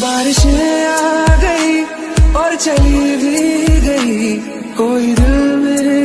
बारिशें आ गई और चली भी गई। कोई दिल